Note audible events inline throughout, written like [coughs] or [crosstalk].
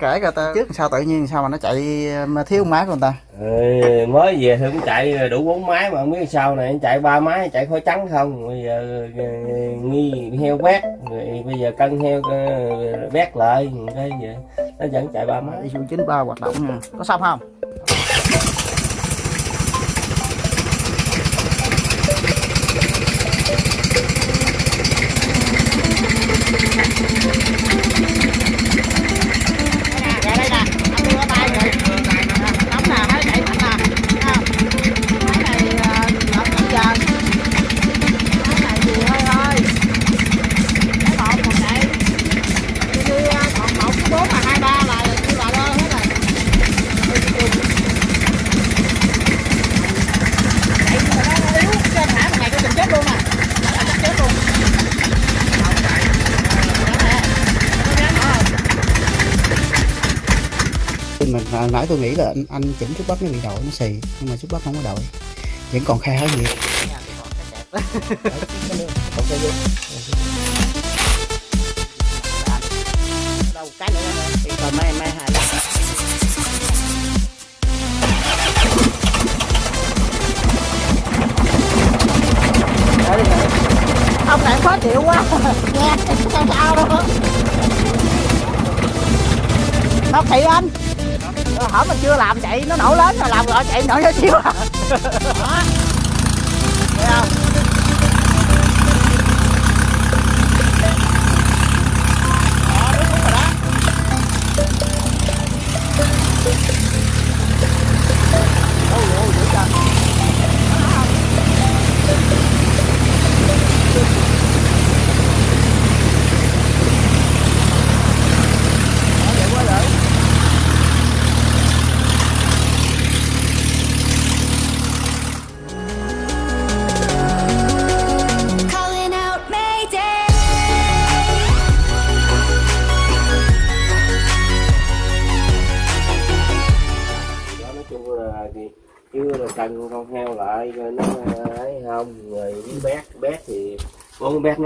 kể coi ta. Trước sao tự nhiên sao mà nó chạy mà thiếu máy của người ta? Ừ, mới về thì cũng chạy đủ bốn máy mà không biết sao này chạy ba máy chạy khói trắng không? Bây giờ ờ, nghi heo bét rồi bây giờ cân heo ờ, bét lại cái gì nó vẫn chạy ba máy. Isu 93 hoạt động nha. Có xong không nãy tôi nghĩ là anh, anh chỉnh chút bắp nó bị đội nó xì nhưng mà chút bắp không có đội vẫn còn khe hết gì đâu cái nữa thì còn mai mai hà ông này khó chịu quá. Nghe sao đâu Thật thị anh mình mà chưa làm chạy, nó nổ lớn rồi, làm rồi, chạy nổi nó xíu à. [laughs]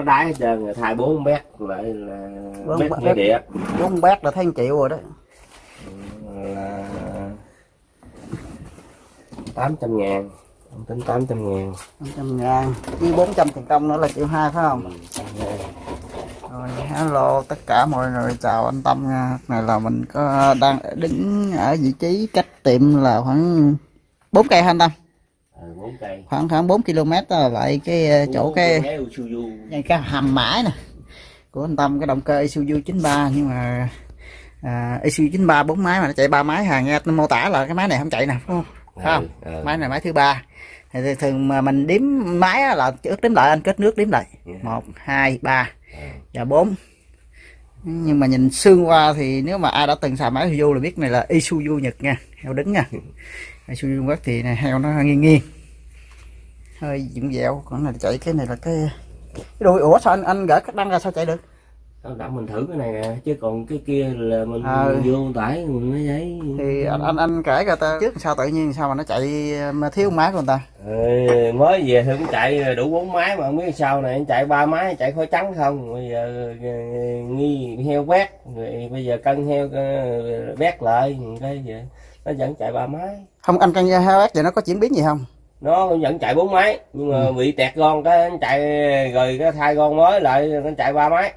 bốn đái hết trơn rồi thay bốn bét lại là Bốn bét. nghe địa bốn bát là thấy 1 triệu rồi đó. Là tám trăm ngàn Ông tính tám trăm ngàn. 500 ngàn với 400 tiền công nữa là triệu hai phải không? Rồi hello tất cả mọi người chào anh Tâm nha. Này là mình có đang đứng ở vị trí cách tiệm là khoảng 4 cây anh Tâm? Ừ, bốn khoảng khoảng 4 km lại cái ờ, chỗ cái cái hầm mãi nè của anh Tâm cái động cơ Isuzu 93 nhưng mà à, Isuzu 93 bốn máy mà nó chạy ba máy hàng nghe nó mô tả là cái máy này không chạy nè không? Phải không? Ừ, ừ. máy này máy thứ ba. Thì thường mà mình đếm máy là ước đếm lại anh kết nước đếm lại. Dạ. một hai ba và bốn. Nhưng mà nhìn xương qua thì nếu mà ai đã từng xài máy Isuzu là biết này là Isuzu Nhật nha heo đứng nha. [laughs] Isuzu Quốc thì này, heo nó nghiêng nghiêng hơi dựng dẹo còn này chạy cái này là cái cái đuôi ủa sao anh anh gỡ cắt đăng ra sao chạy được? Tao đã mình thử cái này nè chứ còn cái kia là mình Ừ. vô tải mình mới giấy thì anh anh, anh kể coi ta trước sao tự nhiên sao mà nó chạy mà thiếu máy của người ta. Ừ, mới về thì cũng chạy đủ bốn máy mà không biết sao này chạy ba máy chạy khói trắng không? Bây giờ ờ, nghi heo bét rồi bây giờ cân heo ờ, bét lại cái gì nó vẫn chạy ba máy. Không anh cân heo vậy nó có chuyển biến gì không nó vẫn chạy bốn máy nhưng mà bị tẹt gon cái chạy rồi cái thay gon mới lại nó chạy ba máy.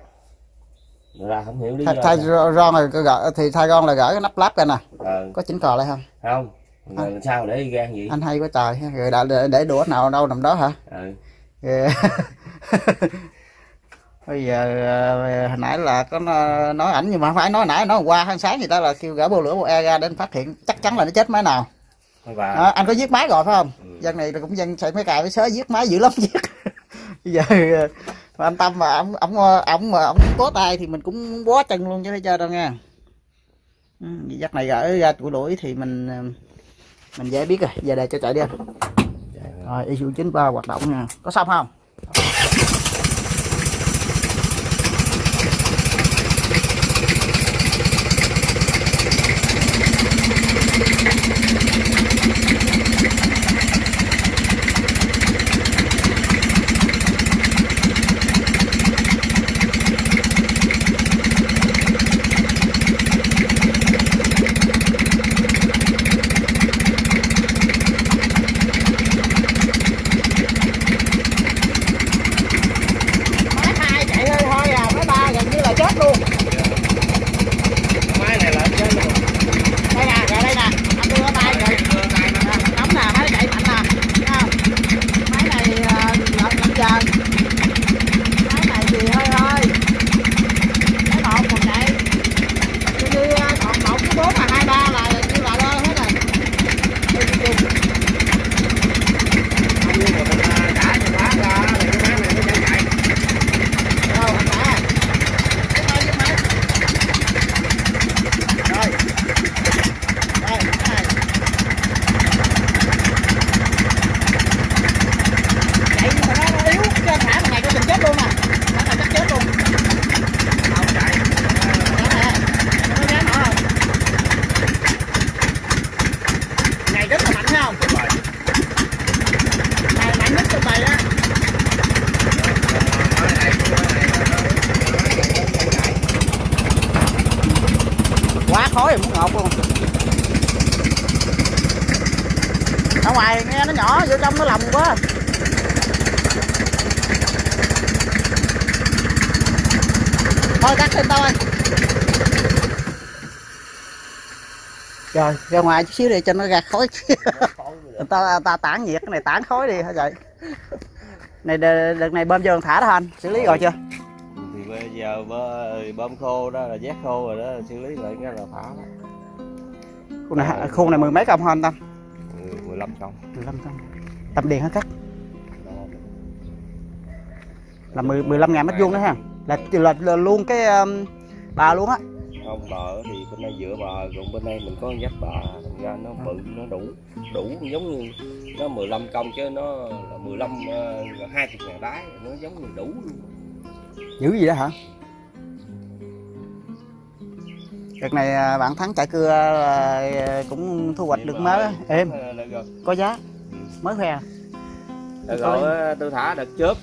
Là không hiểu lý thay, do thay ron rồi gỡ thì thay ron là gỡ cái nắp láp ra nè. Ờ, có chỉnh cò lại không? Không. Là sao để gan gì? Anh hay quá trời rồi đã, để, để đũa nào đâu nằm đó hả? Ừ. [laughs] Bây giờ ờ, hồi nãy là có nó- nói ảnh nhưng mà không phải nói nãy nói hôm qua sáng sáng gì đó là kêu gỡ bô lửa bộ e ra đến phát hiện chắc chắn là nó chết máy nào và Đó, anh có giết máy rồi phải không? Ừ. dân này là cũng dân chạy mấy cài với sớ giết máy dữ lắm giết [laughs] bây giờ mà anh tâm mà ổng ổng ổng mà ổng có tay thì mình cũng bó chân luôn chứ thấy chưa đâu nha ừ, dắt này gỡ ra tụi đuổi thì mình mình dễ biết rồi. Giờ đây cho chạy đi anh. Rồi ISU 93 hoạt động nha. Có xong không ra ngoài chút xíu đi cho nó ra khói. Ta ta tản nhiệt cái này tản khói đi hả vậy? Này đợt, đợt này bơm vô thả đó anh xử lý rồi chưa? Thì bây giờ bơ- bơm khô đó là vét khô rồi đó xử lý lại cái là thả đó. khu này khu này mười mấy công anh tâm Ừ, 15 công. 15 công. Tâm điện hả cắt? Đó. là 10, 15 ngàn mét vuông đó ha. Là, là, là luôn cái um, bà luôn á không bờ thì bên đây giữa bờ còn bên đây mình có dắt bờ thành ra nó bự nó đủ đủ giống như nó 15 công chứ nó là 15 uh, 20 ngàn đáy nó giống như đủ luôn. Dữ gì đó hả? Đợt này à, bạn thắng chạy cưa là à, cũng thu hoạch được mới êm. Ờ, có giá? Mới khoe rồi tôi thả đợt trước.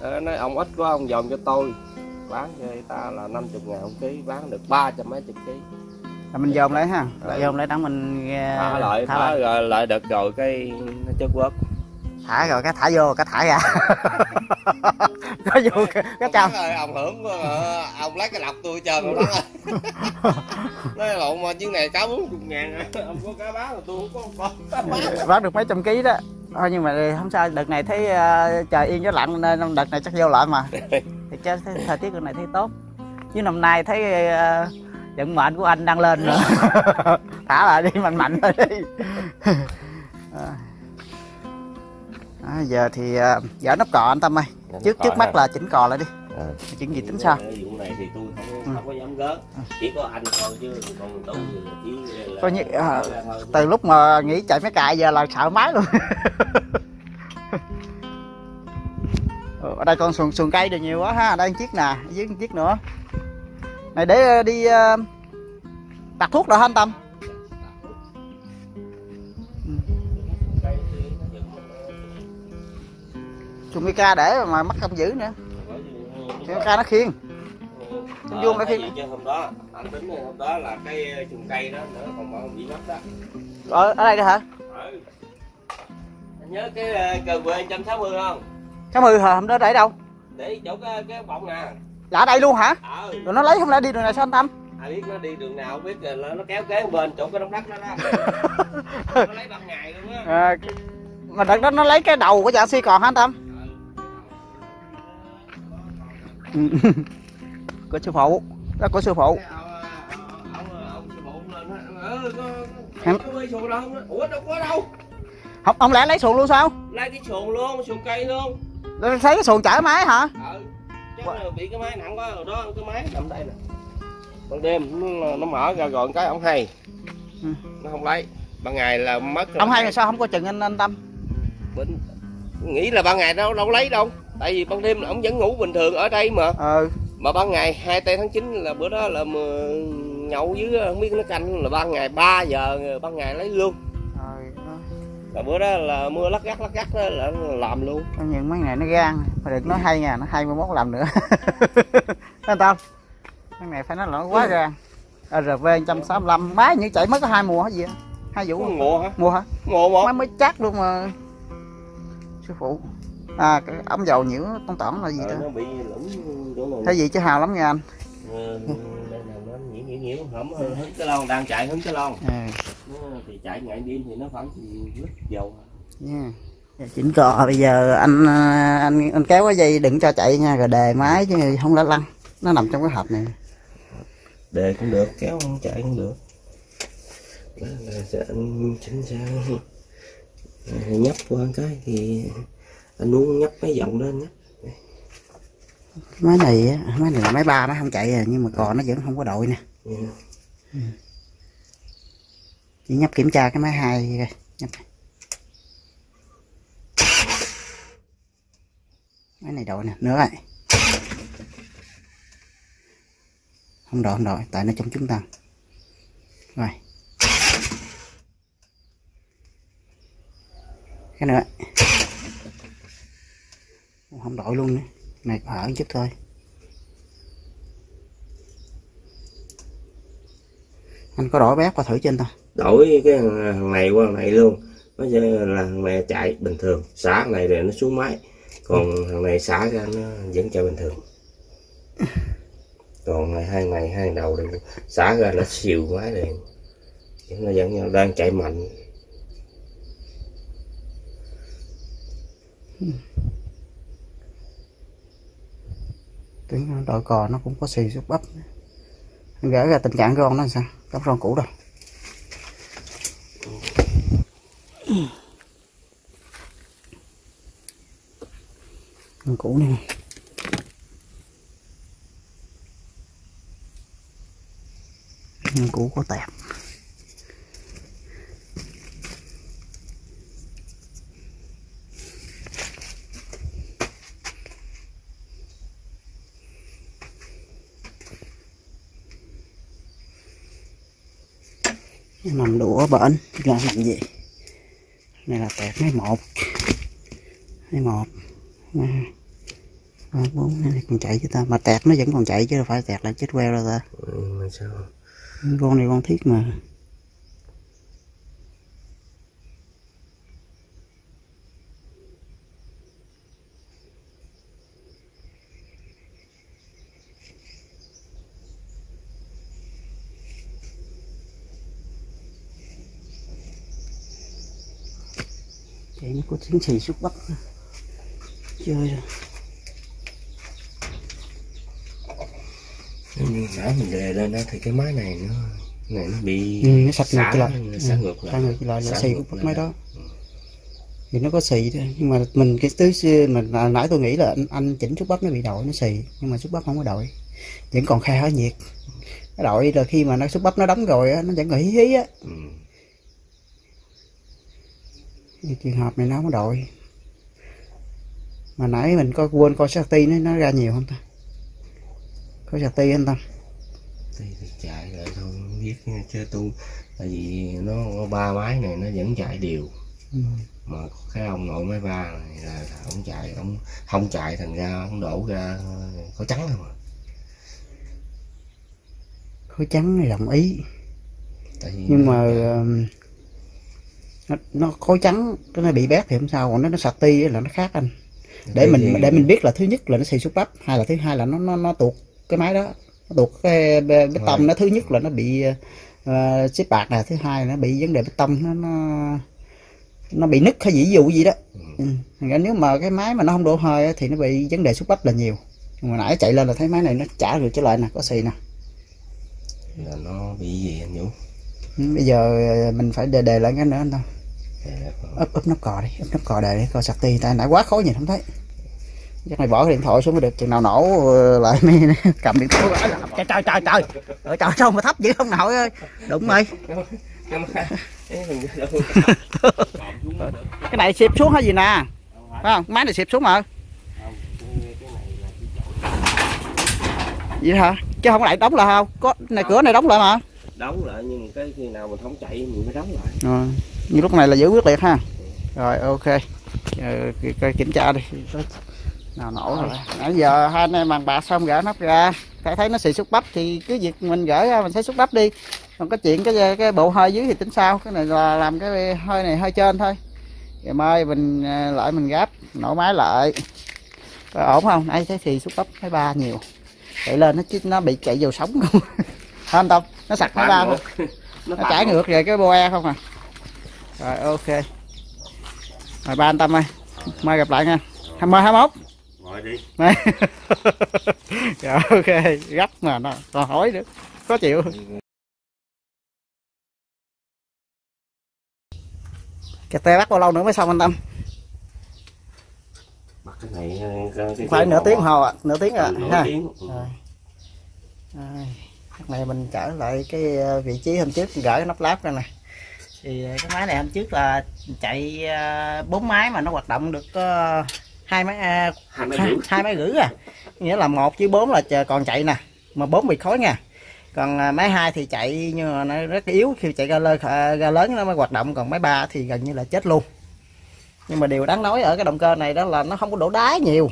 Ờ, nói ông ít quá ông dòm cho tôi bán cho người ta là 50 ngàn một ký bán được ba trăm mấy chục ký. Là mình dòm lại ha. Lại dòm lại đặng mình à, thả lại lại. rồi lại đợt rồi cái nó chất quất thả rồi cái thả vô cái thả ra. [laughs] Có vô cái, cái chào rồi ông hưởng mà, ông lấy cái lọc tôi chờ [laughs] ông đó nói lộn mà chuyến này cá bốn chục ngàn à. ông có cá báo rồi tôi không có con. [laughs] Bán được mấy trăm ký đó. Thôi nhưng mà không sao đợt này thấy à, trời yên gió lặng nên đợt này chắc vô lại mà. Thì chứ thời tiết đợt này thấy tốt. Chứ năm nay thấy à, vận mệnh của anh đang lên nữa. Thả lại đi mạnh mạnh thôi đi. À. À, giờ thì à, dỡ nắp cò anh tâm ơi. Trước trước mắt là chỉnh cò lại đi. Ờ. chuyện gì tính sao? Vụ này thì tôi không, Ừ. không có dám gớt. Chỉ có anh thôi chứ còn tôi thì chỉ là Coi như, à, từ lúc mà nghỉ chạy mấy cài giờ là sợ máy luôn. [laughs] Ờ, ở đây con xuồng xuồng cây được nhiều quá ha. Đây một chiếc nè dưới một chiếc nữa. Này để ờ, đi ờ, đặt thuốc rồi hả anh tâm xuồng Mica để mà mắc không giữ nữa. Cái ca nó khiên Trong vuông nó tại khi- vì chứ hôm đó anh tính là hôm đó là cái chuồng cây đó nữa còn mà bị mất đó ở, ở đây đó hả? Ừ. Anh nhớ cái ờ, cờ quê 160 không? Cái mười hả? Hôm đó để đâu? Để chỗ cái cái bọng nè. Là ở đây luôn hả? Ờ. Rồi nó lấy không lẽ đi đường này sao anh tâm? Ai biết nó đi đường nào không biết rồi nó kéo kế bên chỗ cái đống đất đó đó. [laughs] Nó lấy ban ngày luôn á. À, mà đợt đó nó lấy cái đầu của dạ si còn hả anh tâm [laughs] Của sư phụ. Đó của sư phụ. Phụ lên á, ừ, có có ủa đâu có đâu. Không ông lẽ lấy xuồng luôn sao? Lấy cái xuồng luôn xuồng cây luôn. Thấy cái xuồng chở máy hả? Ừ chắc là bị cái máy nặng quá rồi đó cái máy nằm đây nè. Ban đêm nó, mở ra rồi cái ông hay. Ừ. nó không lấy. Ban ngày là mất ông hay là sao không có chừng anh anh tâm? Bên- nghĩ là ban ngày đâu đâu lấy đâu tại vì ban đêm là ông vẫn ngủ bình thường ở đây mà. Ờ. Mà ban ngày 2 tây tháng 9 là bữa đó là nhậu dưới không biết nó canh là ban ngày 3 giờ ban ngày lấy luôn. Rồi đó. là bữa đó là mưa lắc gắt lắc gắt đó là nó làm luôn. Coi những mấy ngày nó gan mà được nói hay nha nó 21 làm nữa. Anh tâm cái này phải nói là nó quá gan. RV 165 máy như chạy mới có hai mùa hả gì hai vụ ngộ hả? mùa hả? Ngộ một. Máy mới chắc luôn mà. Sư phụ à cái ống dầu nhiễu tông tỏn là gì Ờ, ta? nó bị lủng chỗ này. Thấy gì chứ hào lắm nha anh. Ờ, nó nhiễu nhiễu nhiễu hổm hứng cái lon đang chạy hứng cái lon. À, nó thì chạy ngày đêm thì nó khoảng lít dầu. Nha. Giờ chỉnh cò bây giờ anh à, anh anh kéo cái dây đừng cho chạy nha rồi đề máy chứ không lá lăn. Nó nằm trong cái hộp này. Đề cũng được kéo không chạy cũng được. Đó là sẽ anh chỉnh sao? Nhấp qua cái thì anh muốn nhấp mấy vòng lên nhé. Máy này máy này là máy ba nó không chạy à nhưng mà cò nó vẫn không có đội nè. Chỉ nhấp kiểm tra cái máy hai coi nhấp. Máy này đội nè nữa rồi. Không đội không đội tại nó trong chúng ta. Rồi. Cái nữa không đội luôn nữa. Này có hở chút thôi. Anh có đổi bét qua thử trên ta đổi cái thằng này qua thằng này luôn. Nó sẽ là thằng này chạy bình thường. Xả thằng này rồi nó xuống máy. Còn thằng này xả ra nó vẫn chạy bình thường. Còn này hai này hai đầu thì xả ra nó xìu máy liền nó vẫn đang chạy mạnh tiếng đội cò nó cũng có xì xúc bắp. Gỡ ra tình trạng con nó làm sao? Cắm ron cũ đâu con cũ này con cũ có tẹp. Nằm đũa bển là làm gì? Này là tẹt mấy một. Mấy một. Hai, ba bốn này còn chạy chứ ta. Mà tẹt nó vẫn còn chạy chứ đâu phải tẹt là chết queo đâu ta. Ừ, con này con thiết mà tiếng xì xúc bắp chơi rồi. Nếu như nãy mình đề lên đó thì cái máy này nó này nó bị Ừ, nó sạch ngược xả- lại. xả Ừ, ngược xả lại ngược lại là xì ngược của máy đó. Thì nó có xì đó. nhưng mà mình cái tứ mình à, nãy tôi nghĩ là anh, anh chỉnh xúc bắp nó bị đội nó xì nhưng mà xúc bắp không có đội vẫn còn khe ở nhiệt. Cái đội là khi mà nó xúc bắp nó đóng rồi á nó vẫn còn hí hí á. Ừ. Trường hợp này nó không có đội mà nãy mình có quên coi sạc ti nó nó ra nhiều không ta? Có sạc ti anh ta. Thì, thì chạy lại thôi không biết chứ tôi tại vì nó có ba máy này nó vẫn chạy đều. Ừ. mà cái ông nội máy ba này là ông chạy ông không chạy thành ra ông đổ ra có trắng không à. Khối trắng này đồng ý. Tại vì nhưng mà ờm, nó, nó khối trắng cái nó bị bét thì không sao còn nó nó sạc ti là nó khác anh. Để mình để mình biết là thứ nhất là nó xì xúc bắp hay là thứ hai là nó nó nó tuột cái máy đó nó tuột cái bê, tông nó thứ nhất là nó bị uh, xếp bạc nè thứ hai là nó bị vấn đề bê tông nó nó nó bị nứt hay gì dụ gì đó. Ừ. Ra nếu mà cái máy mà nó không đổ hơi thì nó bị vấn đề xúc bắp là nhiều. Mà nãy chạy lên là thấy máy này nó trả được trở lại nè có xì nè. Là nó bị gì anh Vũ? Ừ, bây giờ mình phải đề đề lại cái nữa anh ta ấp ấp nắp cò đi ấp nắp cò đề đi coi sạc ti tại nãy quá khó nhìn không thấy. Chắc mày bỏ cái điện thoại xuống mới được chừng nào nổ ờ, lại [laughs] mới cầm điện thoại. Trời trời trời trời. Trời trời sao mà thấp dữ không nội ơi. Đụng mày. [laughs] Cái này xịp xuống hay gì nè? Phải không? Máy này xịp xuống mà. Vậy hả? Chứ không lại đóng lại không? Có này cửa này đóng lại mà. Đóng lại nhưng cái khi nào mình không chạy mình mới đóng lại. Rồi như lúc này là giữ quyết liệt ha. Rồi ok. Giờ, coi kiểm tra đi. Nào nổ rồi. Nãy giờ hai anh em bàn bạc xong gỡ nắp ra. Thấy thấy nó xì xúc bắp thì cứ việc mình gỡ ra mình thấy xúc bắp đi. Còn có chuyện cái cái bộ hơi dưới thì tính sao? Cái này là làm cái hơi này hơi trên thôi. Rồi mai mình à, lại mình gáp nổ máy lại. Có ổn không? Nãy thấy thì xúc bắp mấy ba nhiều. Chạy lên nó chứ nó bị chạy vào sống không? [laughs] Anh Tông nó sặc mấy ba không [laughs] nó nó chảy ngược về cái boe không à rồi ok. Rồi ba anh tâm ơi. Mai gặp lại nha. Hai mươi hai mốt. Ngồi đi. Rồi [laughs] ok. Gấp mà nó còn hỏi nữa. Khó chịu. Kẹt te bắt bao lâu nữa mới xong anh tâm? Bắt cái này cái, cái phải nửa tiếng đồng hồ ạ nửa tiếng à nửa ha. tiếng. Rồi. Rồi, Lúc này mình trở lại cái ờ, vị trí hôm trước gỡ cái nắp láp ra nè thì ờ, cái máy này hôm trước là chạy ờ, bốn máy mà nó hoạt động được có hai máy à, hai máy rưỡi. à. Nghĩa là một với bốn là còn chạy nè mà bốn bị khói nha. Còn à, máy hai thì chạy nhưng mà nó rất yếu khi chạy ga lơ ga lớn nó mới hoạt động còn máy ba thì gần như là chết luôn. Nhưng mà điều đáng nói ở cái động cơ này đó là nó không có đổ đá nhiều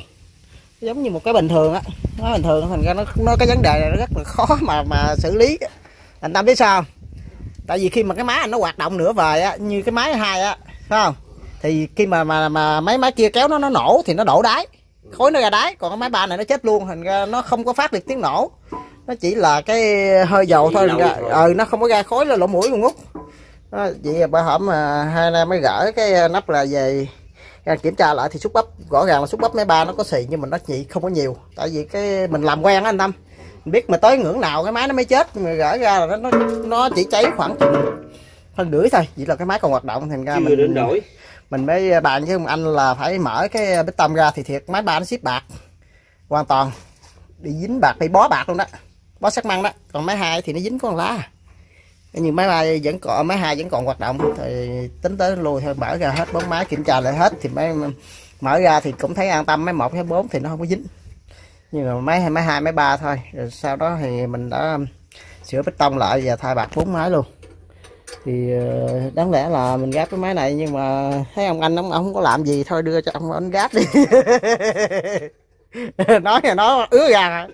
giống như một cái bình thường á. Nó bình thường thành ra nó nó cái vấn đề này nó rất là khó mà mà xử lý. Anh tâm biết sao không? Tại vì khi mà cái máy anh nó hoạt động nửa vời á như cái máy hai á phải không? Thì khi mà mà mà mấy máy kia kéo nó nó nổ thì nó đổ đáy khối nó ra đáy còn cái máy ba này nó chết luôn thành ra nó không có phát được tiếng nổ. Nó chỉ là cái hơi dầu Chỉ thôi ra, ừ nó không có ra khối là lỗ mũi luôn út. Đó, vậy là bà hổm mà hai anh em mới gỡ cái nắp là về ra kiểm tra lại thì xúc bắp rõ ràng là xúc bắp máy ba nó có xì nhưng mà nó chỉ không có nhiều. Tại vì cái mình làm quen á anh tâm biết mà tới ngưỡng nào cái máy nó mới chết. Mà gỡ ra là nó nó, chỉ cháy khoảng chừng hơn rưỡi thôi. Chỉ là cái máy còn hoạt động thành ra chưa mình đến đổi. mình mới bàn với ông anh là phải mở cái bít tông ra thì thiệt máy ba nó ship bạc. Hoàn toàn. Bị dính bạc bị bó bạc luôn đó. Bó sắc măng đó. Còn máy hai thì nó dính con lá. Nhưng máy ba vẫn còn máy hai vẫn còn hoạt động. Thì tính tới lùi thôi mở ra hết bốn máy kiểm tra lại hết. Thì mới mở ra thì cũng thấy an tâm máy một máy bốn thì nó không có dính nhưng mà máy máy hai máy ba thôi. Rồi sau đó thì mình đã um, sửa bê tông lại và thay bạc bốn máy luôn. Thì ờ, đáng lẽ là mình gáp cái máy này nhưng mà thấy ông anh ông, ông không có làm gì thôi đưa cho ông anh gáp đi. [laughs] Nói là nói ứa ra.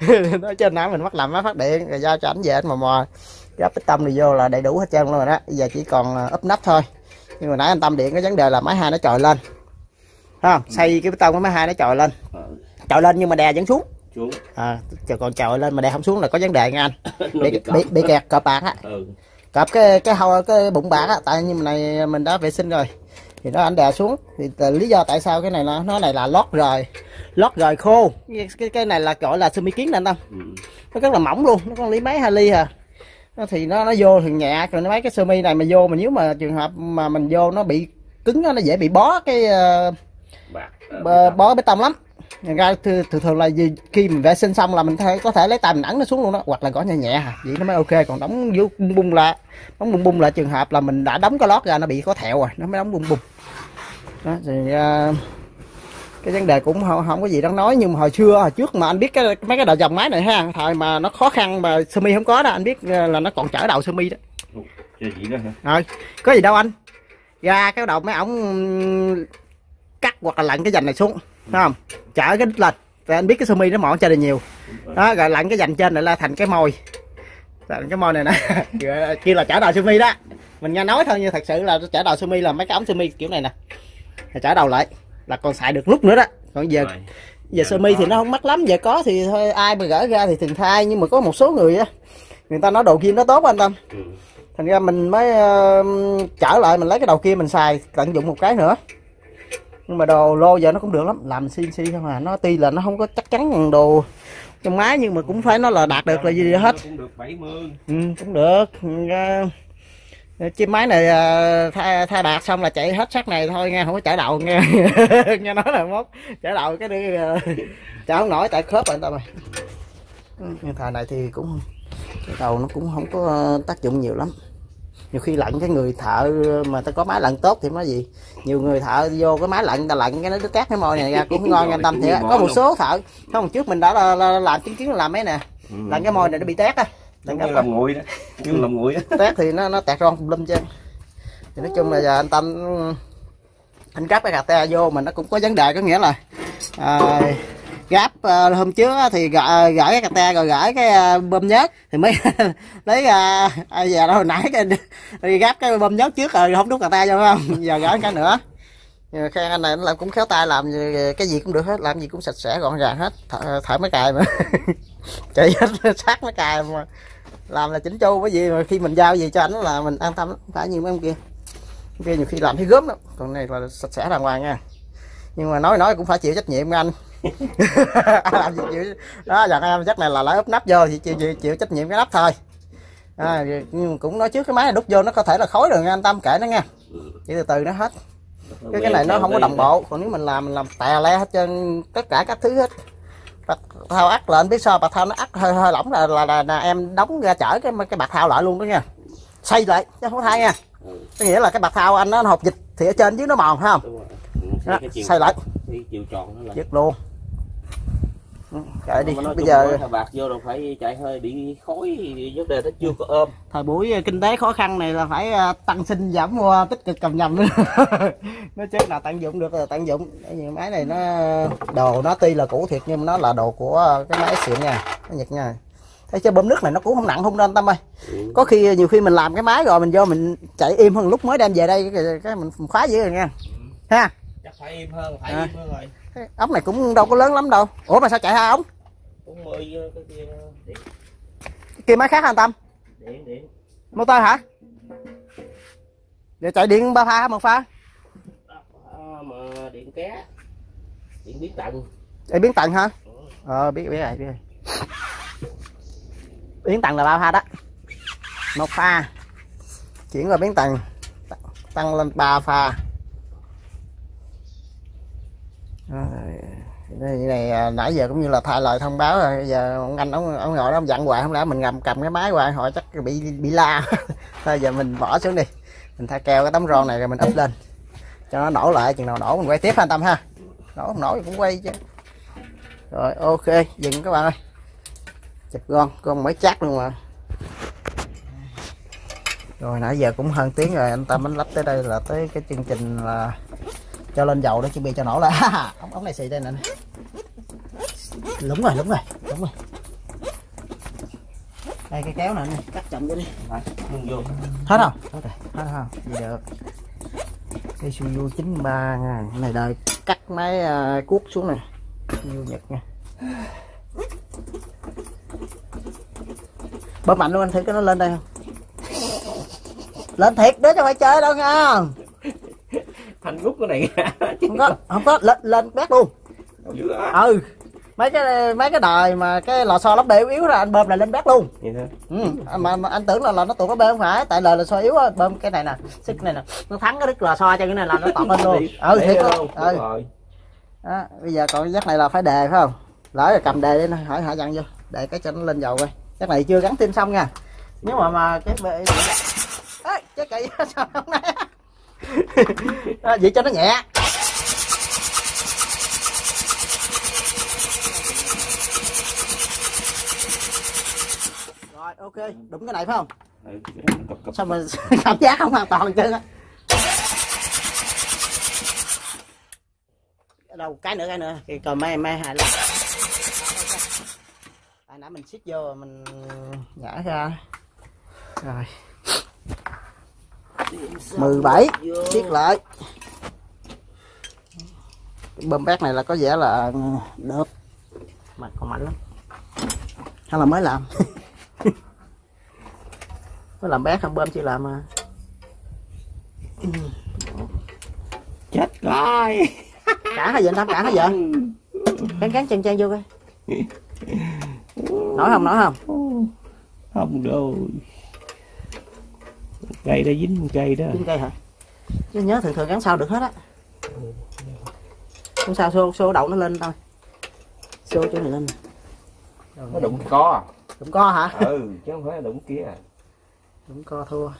[laughs] Nói trên nãy mình mất làm máy phát điện rồi giao cho ảnh về anh mà mò. Gáp bít tông này vô là đầy đủ hết trơn luôn rồi đó. Bây giờ chỉ còn ờ, úp nắp thôi. Nhưng mà nãy anh tâm điện cái vấn đề là máy hai nó trồi lên. Không? Xây cái bít tông cái máy hai nó trồi lên. Ờ, Trồi lên nhưng mà đè vẫn xuống. Xuống. À còn trồi lên mà đè không xuống là có vấn đề nha anh. [laughs] Bị, bị bị, bị kẹt cọp bạc á. Ừ. cọp cái cái hầu cái bụng bạc á. Tại nhưng mà này mình đã vệ sinh rồi. Thì nó anh đè xuống. Thì lý do tại sao cái này nó nó này là lót rời lót rời khô. Cái cái, này là gọi là sơ mi kiến nè anh tâm. Ừ. nó rất là mỏng luôn nó có lý mấy hai ly à. Nó thì nó nó vô thì nhẹ còn mấy cái sơ mi này mà vô mà nếu mà trường hợp mà mình vô nó bị cứng nó dễ bị bó cái bó, bó bê tông lắm Thành ra thường, thường thường là gì, khi mình vệ sinh xong là mình thể, có thể lấy tay mình ấn nó xuống luôn đó hoặc là gõ nhẹ nhẹ à vậy nó mới ok còn đóng vô bung bung lại đóng bung bung là trường hợp là mình đã đóng cái lót ra nó bị có thẹo rồi nó mới đóng bung bung. Đó thì à, cái vấn đề cũng không, không có gì đáng nói nhưng mà hồi xưa hồi trước mà anh biết cái mấy cái đầu dòng máy này ha thời mà nó khó khăn mà sơ mi không có đó anh biết à, là nó còn chở đầu sơ mi đó chơi gì đó hả? Rồi có gì đâu anh? Ra cái đầu mấy ổng cắt hoặc là lặn cái dành này xuống thấy không? Chở cái đít lên rồi anh biết cái sơ mi nó mọn trên là nhiều. Đó rồi lặn cái dành trên lại là thành cái môi. Thành cái môi này nè. [laughs] Kia là chở đầu sơ mi đó. Mình nghe nói thôi nhưng thật sự là chở đầu sơ mi là mấy cái ống sơ mi kiểu này nè. Chở đầu lại là còn xài được lúc nữa đó. Còn giờ Rồi. giờ sơ mi thì nó không mắc lắm giờ có thì thôi ai mà gỡ ra thì thường thay nhưng mà có một số người á người ta nói đồ kia nó tốt anh tâm. Ừ. thành ra mình mới ờ, trở lại mình lấy cái đầu kia mình xài tận dụng một cái nữa nhưng mà đồ lô giờ nó cũng được lắm làm CNC thôi mà nó tuy là nó không có chắc chắn bằng đồ trong máy nhưng mà cũng phải nó là đạt được là gì hết. Cũng được 70 ừ, cũng được. Chiếc máy này thay, thay đạt xong là chạy hết sắt này thôi nghe không có chở đầu nghe. [laughs] Nghe nói là mốt chở đầu cái đi ờ, chở không nổi tại khớp rồi anh ta mày nhưng thời này thì cũng cái đầu nó cũng không có ờ, tác dụng nhiều lắm nhiều khi lặn cái người thợ mà ta có máy lặn tốt thì nói gì? Nhiều người thợ vô cái máy lặn ta lặn cái nó cát cái môi này ra cũng [laughs] ngon an tâm thiệt có một số thợ không trước mình đã là, là, làm chứng kiến là làm mấy nè. Ừ. lặn cái môi này nó bị tét á. Lặn cái làm nguội đó. Như làm nguội [laughs] tét thì nó nó tẹt ron lum chứ thì nói chung là giờ anh tâm anh gắp cái gạt te vô mà nó cũng có vấn đề có nghĩa là à, gáp uh, hôm trước thì gỡ, gỡ cái cà rồi gỡ cái uh, bơm nhớt. Thì mới [laughs] lấy uh, à, giờ đâu hồi nãy cái đi gáp cái bơm nhớt trước rồi không đút cà te vô không? Giờ gỡ cái nữa. Nhưng khen anh này nó làm cũng khéo tay làm gì- cái gì cũng được hết làm gì cũng sạch sẽ gọn gàng hết Th thở máy cài mà. [laughs] Chạy hết sát máy cài mà. Làm là chỉnh chu cái gì mà khi mình giao gì cho ảnh là mình an tâm lắm phải như mấy ông kia. Ông kia nhiều khi làm thấy gớm lắm còn này là sạch sẽ đàng hoàng nha. Nhưng mà nói nói cũng phải chịu trách nhiệm anh. [laughs] làm gì chịu đó dặn em chắc này là lỡ úp nắp vô thì chịu, chịu, chịu trách nhiệm cái nắp thôi. À, cũng nói trước cái máy này đút vô nó có thể là khói rồi anh tâm kệ nó nha chỉ từ từ nó hết. Cái cái này nó không có đồng bộ còn nếu mình làm mình làm tè le hết trơn tất cả các thứ hết. Bạc thao ắt anh biết sao bạc thao nó ắt hơi hơi lỏng là là, là, là em đóng ra chở cái cái bạc thao lại luôn đó nha xây lại chứ không thay nha có nghĩa là cái bạc thao anh nó hộp dịch thì ở trên dưới nó mòn phải không? Ừ, xây lại. chiều tròn đó là dứt luôn Ừ, kệ đi bây giờ thà bạc vô đâu phải chạy hơi bị khói vấn đề nó chưa có ôm. Thời buổi ờ, kinh tế khó khăn này là phải ờ, tăng sinh giảm mua tích cực cầm nhầm. Nữa [laughs] nó chứ là tận dụng được là tận dụng. Vì máy này nó đồ nó tuy là cũ thiệt nhưng nó là đồ của cái máy xịn nha nó nhật nha. Thấy chưa bơm nước này nó cũng không nặng không anh tâm ơi. Ừ. có khi nhiều khi mình làm cái máy rồi mình vô mình chạy im hơn lúc mới đem về đây cái, cái mình khóa dữ rồi nha. Ha? Chắc phải im hơn phải À. im hơn rồi Cái ống này cũng đâu có lớn lắm đâu. Ủa mà sao chạy hai ống? Cũng mười ờ, cái kia điện. Kia máy khác hả anh tâm? Điện điện. Motor hả? Để chạy điện ba pha hả một pha? Mà điện ké. Điện biến tận để biến tầng hả? Ờ biết biết rồi biết rồi. Biến tầng là ba pha đó. Một pha. Chuyển qua biến tầng. Tăng lên ba pha đây này à, nãy giờ cũng như là thay lời thông báo rồi. Bây giờ ông anh, ông ông ngồi đó ông dặn hoài không lẽ mình ngầm cầm cái máy hoài họ chắc bị bị la. [laughs] Thôi giờ mình bỏ xuống đi. Mình thay keo cái tấm ron này rồi mình úp lên. Cho nó nổ lại, chừng nào nổ mình quay tiếp anh tâm ha. Nổ không nổ thì cũng quay chứ. Rồi, ok, dừng các bạn ơi. Chụp con con mới chắc luôn mà. Rồi, nãy giờ cũng hơn tiếng rồi, anh tâm, anh lắp tới đây là tới cái chương trình là cho lên dầu để chuẩn bị cho nổ lại. Ống ống này xì đây nè. Lúng rồi lúng rồi lúng rồi. Đây cái kéo nè, cắt chậm cho đi. Vô. hết không? Hết rồi. Hết không? Gì được. Cái Isuzu 93 ngàn. Cái này đời cắt máy à, cuốc xuống nè. Isuzu Nhật nha. Bấm mạnh luôn anh thử cái nó lên đây không? Lên thiệt đó không phải chơi đâu nha rút cái này [laughs] không có không có lên lên bét luôn. Ừ mấy cái mấy cái đời mà cái lò xo lắp bê yếu ra anh bơm lại lên bét luôn. Ừ. mà, mà anh tưởng là, là nó tụt cái bê không phải tại lời là xo yếu á bơm cái này nè xích này nè nó thắng cái đứt lò xo cho cái này là nó tọt lên luôn. Ừ thiệt luôn. ừ. rồi. Đó, bây giờ còn cái dắt này là phải đề phải không? Lỡ rồi cầm đề đi hỏi hỏi dặn vô để cái cho nó lên dầu coi. Chắc này chưa gắn tim xong nha. Nếu mà mà cái bệ Ê, trái cây sao không này à, vậy cho nó nhẹ. Rồi ok. Đúng cái này phải không? Ừ, cập cập sao mà [laughs] cảm giác không hoàn toàn chứ đâu cái nữa cái nữa. Thì còn mấy mấy hai lắm. Tại nãy mình siết vô mình nhả ra. Rồi 17 siết lại. Cái bơm bát này là có vẻ là được. Mà còn mạnh lắm. Hay là mới làm? [laughs] Mới làm bát không bơm chỉ làm mà chết rồi. [laughs] Cả hả vậy anh cả hả vậy? Cán cán chân chân vô coi. [laughs] Nói không nói không? Không đâu cây đã dính cây đó. Chín cây hả? Chứ nhớ thường thường gắn sau được hết á. Không sao xô xô đậu nó lên thôi. Xô chỗ này lên. Nó đụng co cũng có hả? Ừ chứ không phải đụng kia. Cũng co thua.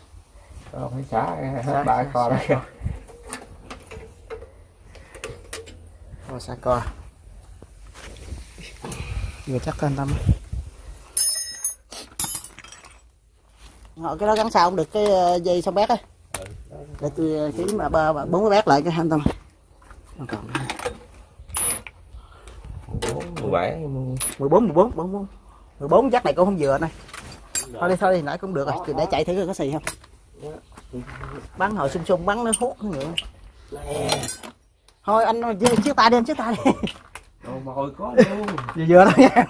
Co phải xả hết Xả, ba xả, co đó xả. Rồi. xa co vừa chắc anh tâm Ờ, cái đó gắn sao không? Được cái ờ, dây xong bét á. Để tôi ờ, kiếm mà ba bốn cái bét lại cái anh tâm còn mười bảy 14 14 14 14 chắc này cũng không vừa này thôi đi thôi đi nãy cũng được rồi. Để chạy thử coi có xì không. Bắn hồi sung sung bắn nó hút nó nữa thôi anh chia, chia tay đi anh chia tay đi. Đồ mồi có [laughs] luôn. Vừa vừa đó nha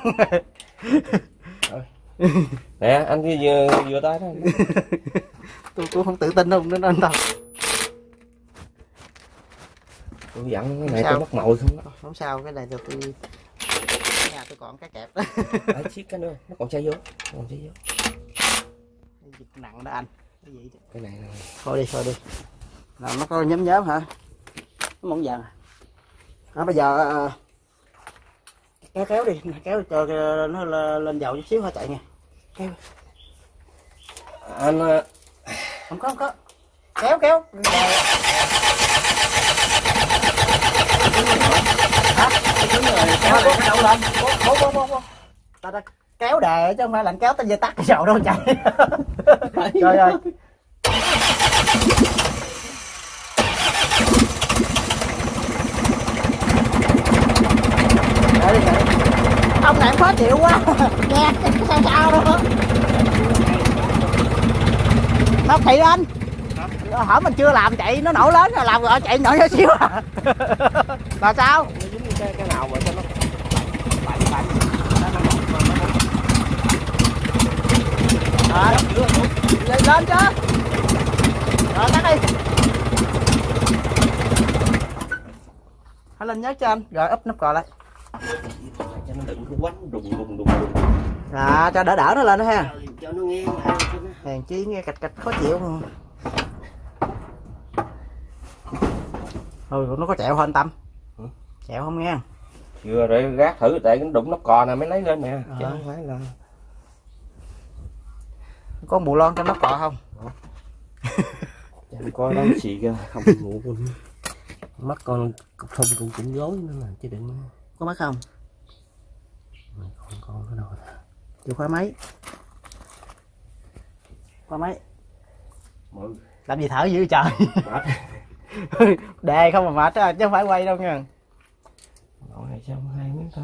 [laughs] nè anh kia vừa vừa tay đó. [laughs] Tôi cũng không tự tin đâu nên anh đâu tôi dặn cái này tôi mất mồi không đó. Không sao cái này tôi nhà tôi còn cái kẹp. Đó xiết cái nữa nó còn chai vô nó còn chai vô. Dịch nặng đó anh. Cái gì cái này là thôi đi thôi đi. Nào nó có nhóm nhóm hả? Nó mỏng vàng à? À, bây giờ ờ, kéo kéo đi kéo cho nó lê- lên dầu chút xíu hả chạy nha. Kéo anh ờ, không có không có. Kéo kéo. Kéo đề chứ không phải là anh kéo tới dây tắt cái dầu đâu chạy. Trời ơi. Để đi, để đi. ông này khó chịu quá. [laughs] Nghe sao sao đó sao thị anh hỏi mình chưa làm chạy nó nổ lớn rồi làm rồi chạy nhỏ nhỏ xíu à. [laughs] Là sao? Nó cái, nào mà cho nó à, lên, lên chứ. Rồi tắt đi hãy lên nhớ cho anh rồi úp nắp cò lại nó đừng có quánh đùng đùng đùng đùng. À cho đỡ đỡ nó lên đó ha. Cho nó nghe cho hèn chi nghe cạch cạch khó chịu. Mà. ừ nó có chẹo không tâm? Ừ. chẹo không nghe? Vừa rồi gác thử tại nó đụng nắp cò nè mới lấy lên nè. Chứ À. không phải là có mù lon trong nắp cò không? Chẳng coi đâu xì ra không ngủ luôn mắt con không cũng cũng gối nữa mà chứ đừng có mắt không con con cái đâu chịu khóa máy. Khóa máy. Mọi làm gì thở dữ trời? Mệt [laughs] đề không mà mệt á, chứ không phải quay đâu nha. Nội này xong hai miếng to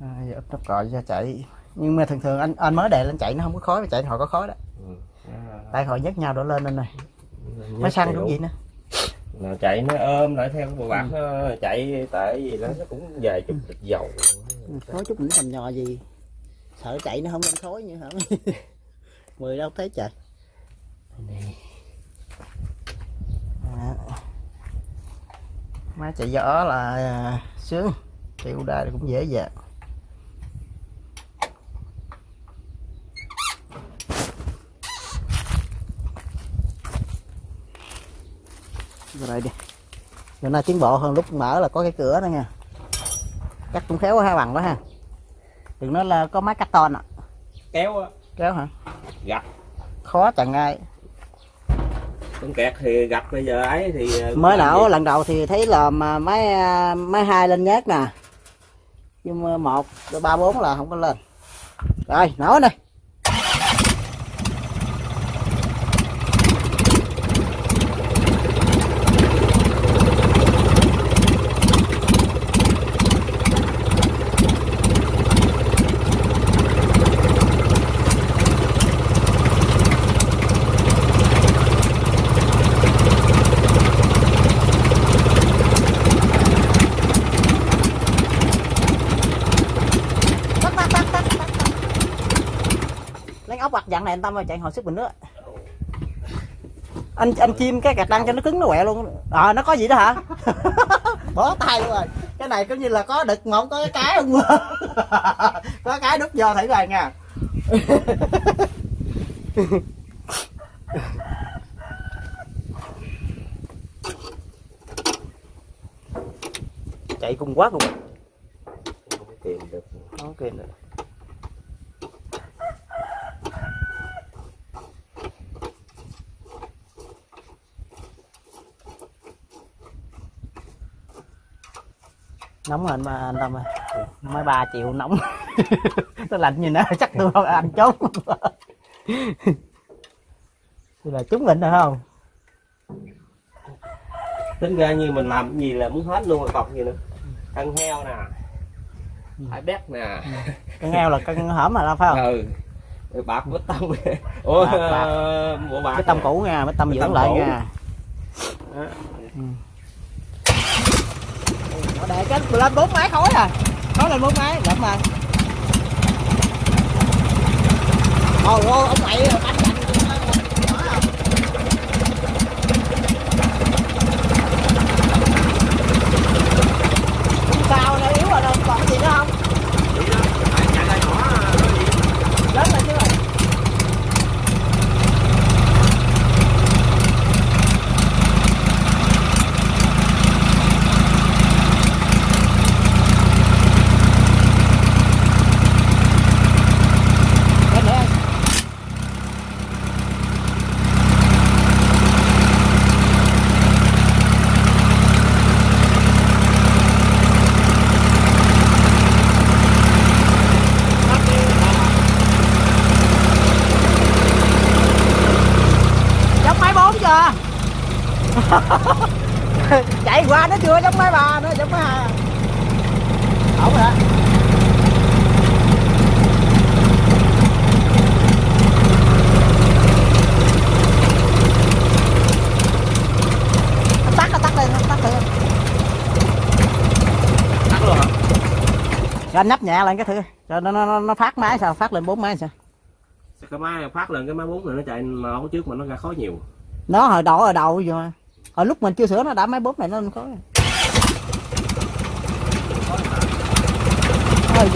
à, giờ úp nắp cò cho chạy. Nhưng mà thường thường anh anh mới đề lên chạy nó không có khói mà chạy hồi có khói đó. Ừ. tại hồi nhấc nhau đổ lên lên này. Mới xăng cũng gì nữa là chạy nó ôm lại theo cái bộ bạc nó chạy tại vì nó nó cũng vài chục lít dầu. Khói chút nữa tầm nhò gì? Sợ chạy nó không lên khói như hả? [laughs] Mười đâu thấy trời. À. máy chạy gió là à, sướng. Chịu đa thì cũng dễ dàng rồi đây. Đi giờ nay tiến bộ hơn lúc mở là có cái cửa đó nha. Chắc cũng khéo ha bằng quá ha. Đừng nói là có máy cắt ton ạ. Kéo á. Kéo hả? Gặp khó chẳng ai con kẹt thì gặp bây giờ ấy thì ờ, mới nổ lần đầu thì thấy là mà máy à, máy hai lên nhát nè. Nhưng mà một ba bốn là không có lên. Rồi nổ nè tắt tắt tắt tắt tắt lấy ốc quặt dặn này anh tâm ơi, chạy hồi sức mình nữa anh anh chim cái gạch đăng cho nó cứng nó quẹo luôn. À nó có gì đó hả? [laughs] Bỏ tay luôn rồi. Cái này coi như là có đực mà không có cái cái không [laughs] có cái đút vô thử rồi nha. [laughs] Chạy cùng quá cùng không kìm được. Không kìm được. Nóng rồi anh anh tâm ơi. Mấy ba triệu nóng. [laughs] Nó lạnh như nó chắc tôi không anh trốn Tôi là trúng lệnh rồi không? Tính ra như mình làm gì là muốn hết luôn rồi cọc gì nữa. Ăn heo nè. Hai bét nè. Con heo là con hổm mà phải không? Ừ. Bạc bít tâm. Ủa Bạc, bạc. bạc cái tâm cũ nha cái tâm dưỡng lại nha để cái lên bốn máy khói à. Khói lên bốn máy lượm mà. Ồ, ông mày đánh [laughs] chạy qua nó chưa? Giống mấy bà nó giống máy hai. Ổn rồi đó tắt tắt lên tắt thử tắt luôn hả? Cho anh nắp nhẹ lên cái thứ. Cho nó nó nó phát máy sao? Phát lên bốn máy sao? Cái máy phát lên cái máy bốn rồi nó chạy mà không trước mà nó ra khó nhiều. Nó hồi đổ ở đầu rồi ở lúc mình chưa sửa nó đã máy bốn này nó có. Thôi,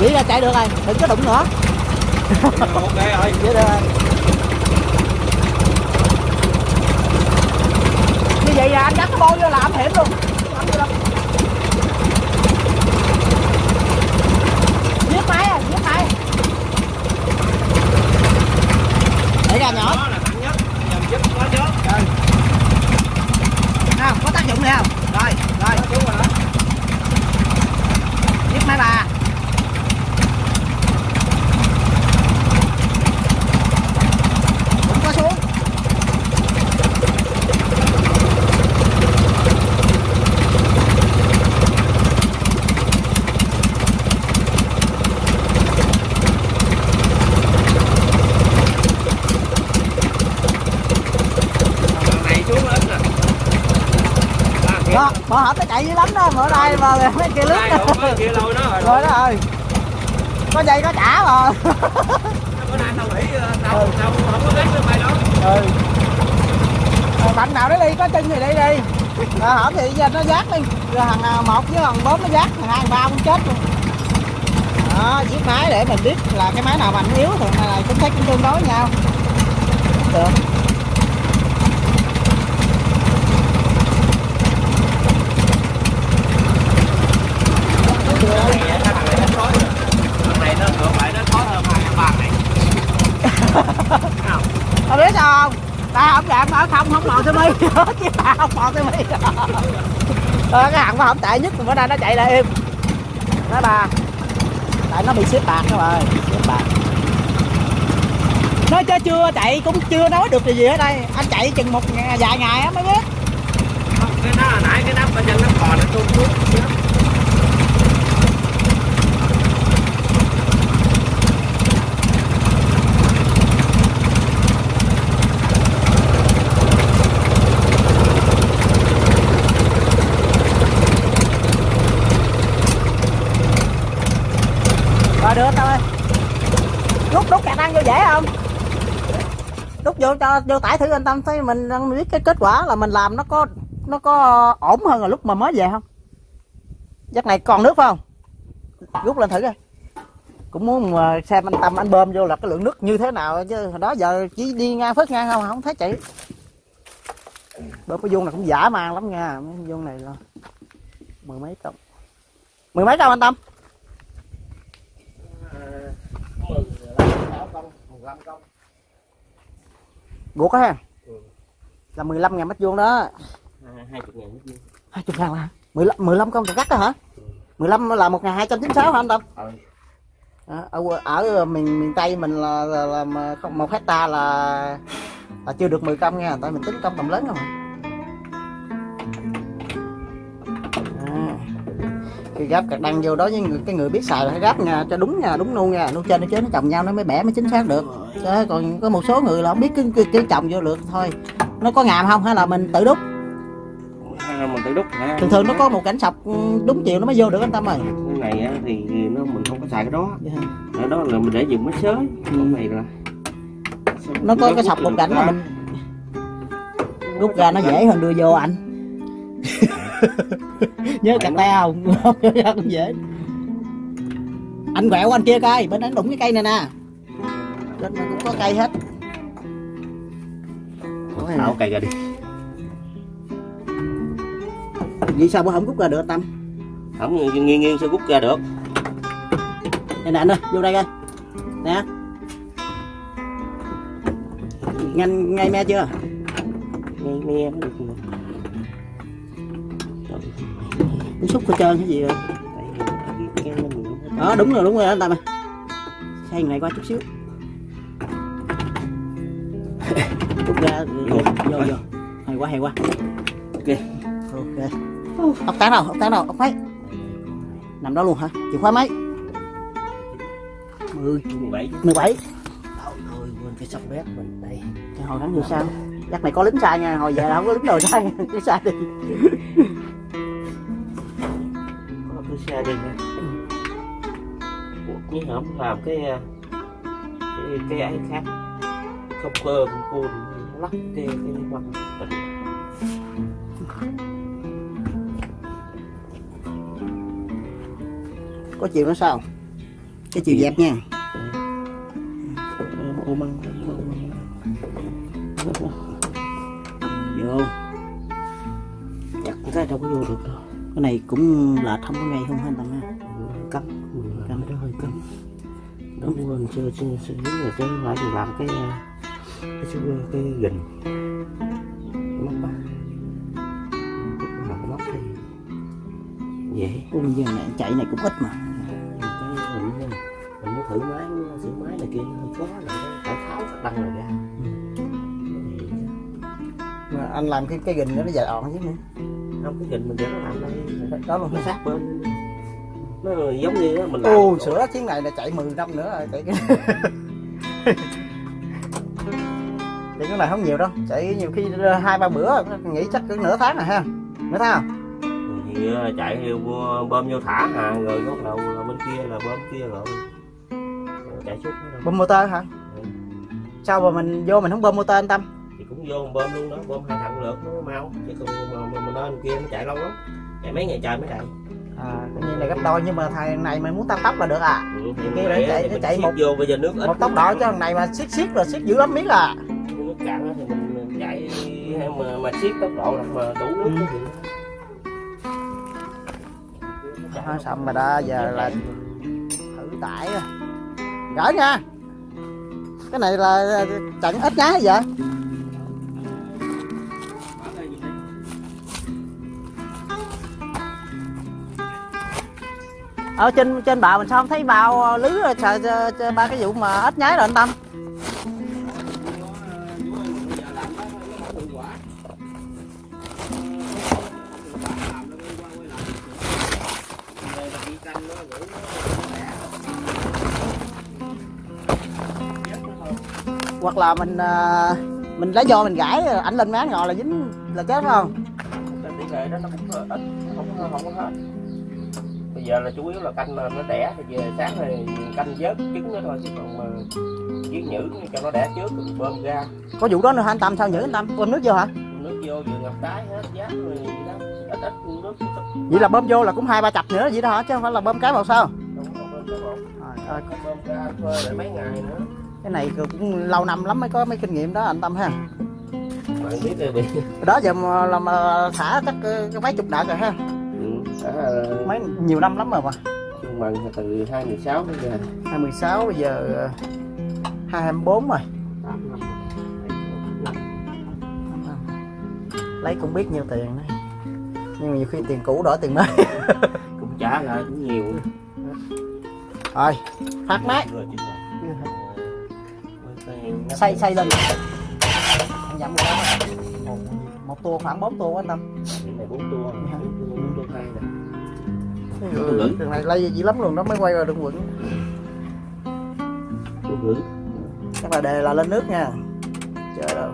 chỉ ra chạy được rồi đừng có đụng nữa. Ok rồi chỉ được rồi. Như vậy là anh dắt cái bô vô là âm hiểm luôn. Giết máy à giết máy. Để ra nhỏ đó là thẳng nhất dầm giúp nó trước không có tác dụng này không rồi rồi đúng rồi đó giết máy bà cũng có xuống Lần này xuống ít nè Ba kia đó bỏ hổm nó chạy dữ lắm đó. Mở đây mà mấy kia lướt. Đây rồi, kia nó rồi. Rồi đó ơi có dây có trả mà. Bữa nay tao nghĩ ờ, tao tao không có với mày đâu ừ. Rồi bạn nào đấy đi có chân thì đi đi. Rồi hổm thì giờ nó giác đi. Rồi thằng một với thằng bốn nó giác thằng hai thằng ba cũng chết luôn. Đó giết máy để mình biết là cái máy nào mạnh yếu thường là chính xác cũng tương đối nhau được Cái này á, cái thằng này nó khó rồi. Thằng này nó ngược lại nó khó hơn hai cái bàn này Thấy không? Tao biết sao không? Dạ, Tao ở không không mòn sơ mi chứ bà không mòn sơ mi Ờ, cái hàng nó không tệ nhất bữa nay nó chạy lại im đó bà tại nó bị xếp bạc các bạn xếp bạc. Nó chứ chưa chạy cũng chưa nói được gì ở đây. Anh chạy chừng một ngày, vài ngày á mới biết. Cái đó hồi nãy cái nắp bên chân nó cò nó tuôn xuống rồi được tao ơi. Đút đút kẹt ăn vô dễ không? Đút vô cho, vô tải thử anh tâm thấy mình đang biết cái kết quả là mình làm nó có nó có ổn hơn là lúc mà mới về không? Giấc này còn nước phải không? Rút lên thử coi. Cũng muốn ờ, xem anh tâm, anh bơm vô là cái lượng nước như thế nào chứ hồi đó giờ chỉ đi ngang phớt ngang không không thấy chạy bơm cái vuông này cũng giả mang lắm nha. Mấy vuông này là mười mấy công mười mấy công anh tâm? Buộc á ha? Là 15 ngàn mét vuông đó. Hai chục ngàn mét vuông. hai chục ngàn là 15, 15 công cắt đó hả? 15 là một ngàn hai trăm chín sáu hả anh Tâm? Ờ. Đó, ở ở miền miền Tây mình là, là, là mà không một hecta là là chưa được 10 công nha. Tại mình tính công tầm lớn không khi gáp cạc đăng vô đó với người, cái người biết xài là phải gáp nha cho đúng nha đúng luôn nha. Nuôi trên nuôi trên nó chồng nhau nó mới bẻ mới chính xác được. Chứ còn có một số người là không biết cái, cái, cái chồng vô được thôi. Nó có ngàm không hay là mình tự đúc? Là mình tự đúc hả? thường thường nó có một cảnh sọc ừ, đúng chiều nó mới vô được anh tâm ơi. Cái này á, thì nó mình không có xài cái đó. Dạ. cái đó là mình để dùng máy sới còn này là nó có cái sọc một cảnh là mình rút ra nó dễ hơn đưa vô anh [laughs] [laughs] nhớ cà te không? Cũng dễ. Anh quẹo anh kia coi bên anh đụng cái cây này nè. Bên này cũng có cây hết. Tháo cây ra đi. Vì sao mà không rút ra được tâm? Không nghiêng nghiêng sao rút ra được. Đây nè anh ơi vô đây coi. Nè. Nhanh ngay me chưa? Nghe nó được cũng xúc hết trơn cái gì rồi nó đó đúng rồi đúng rồi anh tâm ơi. Xoay này qua chút xíu. [laughs] Rút ra vô vô vô hay quá hay quá. Ok. ok. Ốc tán đâu ốc tán đâu ốc mấy? Nằm đó luôn hả? Chìa khóa mấy? Mười. Bảy. Mười bảy. Ôi quên cái sọc bếp mình đây. Cái hồi gắn như sao chắc này có lính sai nha hồi về là không có lính đồ sai cứ [laughs] sai đi gia đình à? ừ. của quý đi như làm cái à, cái cái ấy khác. Không cơ không côn lắc cái cái mặt tỉnh có chiều nó sao? Cái chiều dẹp nha. Này cũng là không có ngay không anh tâm ha cấm. Cấm. đó hơi cấm. Đó quên chưa chưa dính rồi chứ phải làm cái cái số cái gình. Móc ba. Móc thì dễ. Ui giờ này chạy này cũng ít mà. Cái mình mình thử máy sửa máy này kia hơi khó rồi phải tháo cái đăng này ra. Mà anh làm cái cái gình đó nó dài ọn chứ nữa không cái gình mình để nó làm đây đó luôn. Nó sát bên nó giống như mình làm ô sửa chuyến này là chạy 10 năm nữa rồi chạy cái chạy cái này không nhiều đâu chạy nhiều khi hai ba bữa nghĩ chắc cỡ nửa tháng rồi ha. Nửa tháng không thì ờ, chạy bơm vô thả à rồi bắt đầu là bên kia là bơm kia rồi. Chạy suốt bơm motor hả? Sao mà mình vô mình không bơm motor anh tâm? Thì cũng vô bơm luôn đó bơm hai thằng lượt nó mau chứ còn mà, mà, mà lên kia nó chạy lâu lắm chạy mấy ngày trời mới chạy à coi như là gấp đôi nhưng mà thằng này mình muốn tăng tốc là được à. Ừ, thì Kia để chạy- chạy một- vô bây giờ nước ít một tốc độ cho thằng này mà siết siết là siết dữ lắm biết à nước cạn thì mình chạy hay mà mà siết tốc độ mà đủ nước Ừ. thì Thôi xong rồi đó giờ là thử tải rồi. Gỡ nha. Cái này là trận ít nhái vậy ở trên trên bờ mình sao không thấy bao ờ, lưới rồi, trời ba cái vụ mà ít nhái rồi anh tâm. Hoặc là mình ờ, mình lấy do mình gãi ảnh lên má ngồi là dính là chết không? Tại tỷ lệ đó, nó cũng ít không có không có hết giờ là chủ yếu là canh nó đẻ thì về sáng thì canh vớt trứng đó thôi chứ còn mà với nhữ cho nó đẻ trước rồi bơm ra. Có vụ đó nữa hả anh tâm? Sao nhữ anh tâm? Bơm nước vô hả? Nước vô vừa ngập tái hết giá rồi đó ít ít nước vậy là bơm vô là cũng hai ba chập nữa vậy đó hả? Chứ không phải là bơm cái một sao? Có bơm cái ơi, có bơm ra phơi lại mấy ngày nữa. Cái này cũng lâu năm lắm mới có mấy kinh nghiệm đó anh tâm ha. Bạn biết rồi bị đó giờ mà, là mà thả chắc ờ, mấy chục đợt rồi ha đã mấy nhiều năm lắm rồi mà trung bình là từ 2016 đến giờ 2016 bây giờ ờ, 224 rồi. 8 năm lấy cũng biết nhiêu tiền đấy nhưng mà nhiều khi tiền cũ đổi tiền mới. [laughs] Cũng trả lại cũng nhiều. Rồi phát máy. Xây xây lên. Dặm rồi đó một, tua khoảng 4 tua anh tâm. Này bốn tua bốn tua bốn tua hai nè. Ừ, đường này lây dữ lắm luôn đó mới quay ra đường quận. Tua gửi chắc là đề là lên nước nha. Chờ đâu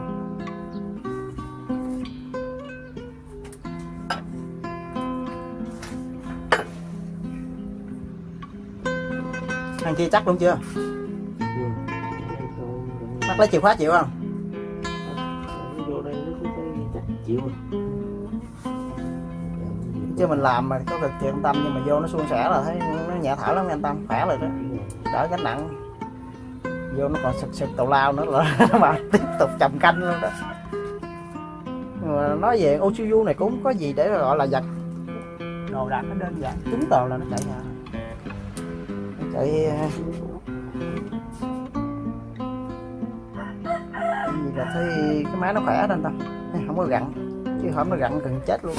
thằng kia chắc luôn chưa? Bắt lấy chìa khóa chịu không chịu chứ mình làm mà có cực thiện tâm nhưng mà vô nó suôn sẻ là thấy nó nhẹ thở lắm anh tâm khỏe rồi đó. Đỡ gánh nặng. Vô nó còn sực sực tàu lao nữa là [laughs] mà tiếp tục trầm canh luôn đó. Mà nói về Ochuyu này cũng có gì để gọi là giật. Đồ đạc nó đơn giản. Trúng tàu là nó chạy à nó chạy ờ, gì là thấy cái máy nó khỏe anh tâm không có gặn chứ không nó gặn cần chết luôn.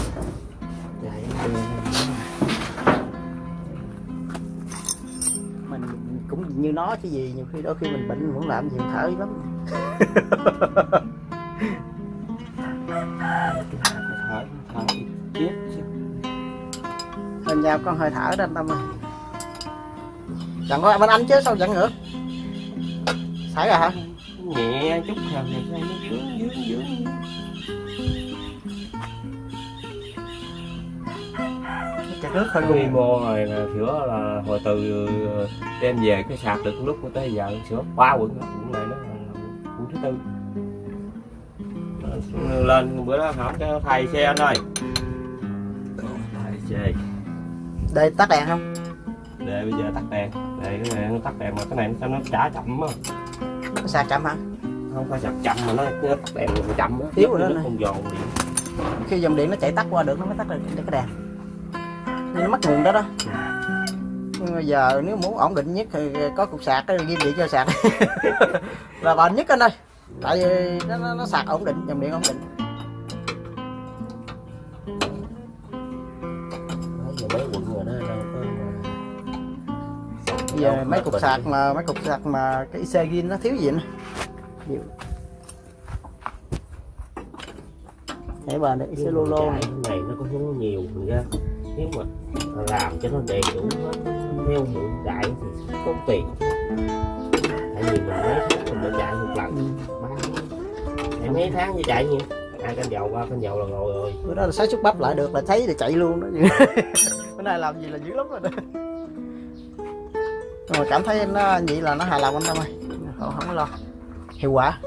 Mình cũng như nó chứ gì nhiều khi đôi khi mình bệnh mình cũng làm gì mình thở lắm. Thở thở chết hơn nhau con hơi thở đó anh tâm ơi. Chẳng có bên anh chứ sao giận ngược? Xảy rồi hả? Nhẹ chút thì nó dướng dướng dướng chặt nước hơi gùng mô này là sửa là hồi từ ờ, đem về cái sạc được lúc của tới giờ sửa ba quận quận này nó quận thứ tư. Nó lên bữa đó hỏi cho thầy xe anh ơi. Thầy xe. Đây tắt đèn không? Để bây giờ tắt đèn. Để cái này nó tắt đèn mà cái này nó sao nó trả chậm á Nó sạc chậm hả? Không phải sạc chậm mà nó, nó tắt đèn mà chậm á. Yếu rồi đó nó không giòn điện. Khi dòng điện nó chạy tắt qua được nó mới tắt được cái đèn nên nó mất nguồn đó. Đó nhưng mà giờ nếu muốn ổn định nhất thì có cục sạc cái ghim điện cho sạc. [laughs] Là bền nhất anh ơi. Tại vì nó, nó, nó sạc ổn định dòng điện ổn định. Bây giờ mấy cục sạc mà mấy cục sạc mà cái IC ghi nó thiếu gì nữa? Nhiều. Để bền được IC lô lô. Này nó cũng không có nhiều ra nếu mà làm cho nó đầy đủ hết theo hiện đại thì tốn tiền. Tại vì mình mấy tháng mình chạy một lần. Ừ. Chạy mấy tháng như chạy nhiêu hai canh dầu ba canh dầu là ngồi rồi. Bữa đó là sáng xuất bắp lại được là thấy thì chạy luôn đó. [laughs] Bữa nay làm gì là dữ lắm rồi đó. Mà cảm thấy nó vậy là nó hài lòng anh tâm ơi. Không, không có lo. Hiệu quả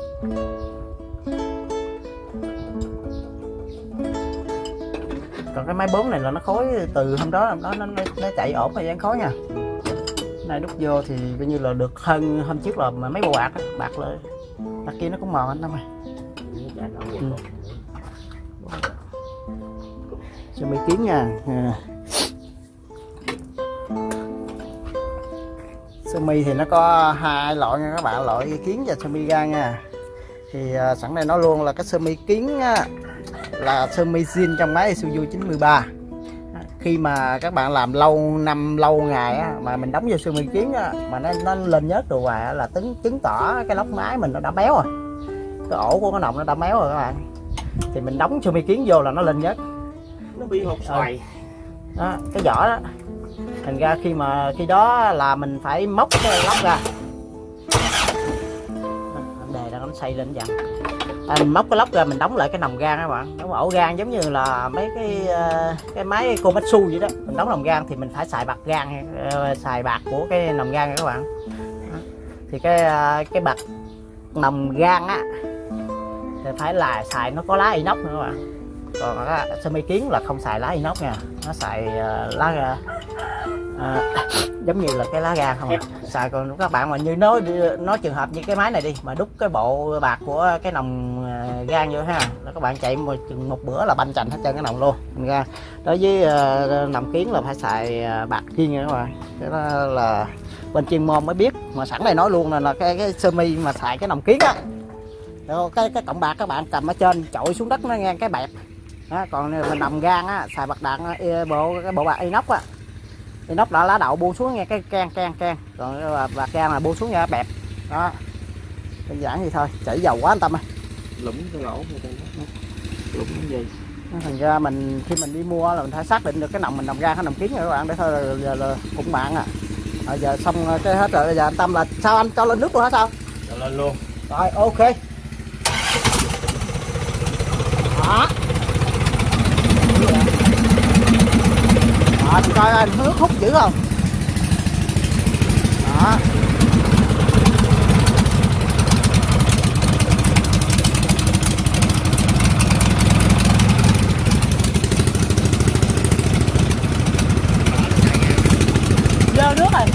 còn cái máy bốn này là nó khói từ hôm đó hôm đó nó, nó, nó chạy ổn thời gian khói nha. Này đút vô thì coi như là được hơn hôm trước là mấy bộ bạc á, bạc lại bạc kia nó cũng mòn anh tâm ơi đâu Ừ. cho mấy kiến nha. À. sơ mi thì nó có hai loại nha các bạn loại kiến và sơ mi ga nha. Thì à, sẵn đây nói luôn là cái sơ mi kiến á, là sơ mi zin trong máy Isuzu 93 khi mà các bạn làm lâu năm lâu ngày á, mà mình đóng vô sơ mi kiến á, mà nó nó lên nhớt đồ hoài là chứng chứng tỏ cái lốc máy mình nó đã béo rồi. Cái ổ của cái nòng nó đã méo rồi các bạn. Thì mình đóng sơ mi kiến vô là nó lên nhớt. Nó bị hột xoài. Đó cái vỏ đó. Thành ra khi mà khi đó là mình phải móc cái lóc ra. Anh đề đang nó xây lên dần à, mình móc cái lóc ra mình đóng lại cái nòng gan các bạn. Đóng ổ gan giống như là mấy cái ờ, cái máy Komatsu vậy đó. Mình đóng nòng gan thì mình phải xài bạc gan ờ, xài bạc của cái nòng gan các bạn. Thì cái ờ, cái bạc nòng gan á thì phải là xài nó có lá inox nữa các bạn còn á, sơ mi kiến là không xài lá inox nha. Nó xài uh, lá ờ, [laughs] giống như là cái lá gà không à. xài còn các bạn mà như nói nói trường hợp như cái máy này đi mà đúc cái bộ bạc của cái nòng ờ, gan vô ha là các bạn chạy một một bữa là banh chành hết trơn cái nòng luôn Thành ra đối với uh, nòng kiến là phải xài bạc riêng nha các bạn. Cái đó là bên chuyên môn mới biết mà sẵn đây nói luôn là, là cái cái sơ mi mà xài cái nòng kiến á. Cái cái cọng bạc các bạn cầm ở trên chọi xuống đất nó ngang cái bẹp đó, còn mình nằm gan á xài bạc đạn bộ cái bộ bạc inox á. Inox đã lá đậu buông xuống nghe cái can can can. Còn cái bạc- gan là buông xuống nghe bẹp. Đó. Đơn giản vậy thôi chảy dầu quá anh tâm ơi. Lũng cái lỗ lũng cái gì? Thành ra mình khi mình đi mua là mình phải xác định được cái nòng mình nằm ra cái nòng kiến rồi các bạn để thôi là, là, là cũng bạn à. Rồi giờ xong cái hết rồi bây giờ anh tâm là sao anh cho lên nước luôn hả sao? Cho lên luôn. Rồi ok. Đó đó coi anh nước hút dữ không? Đó. Dơ nước rồi.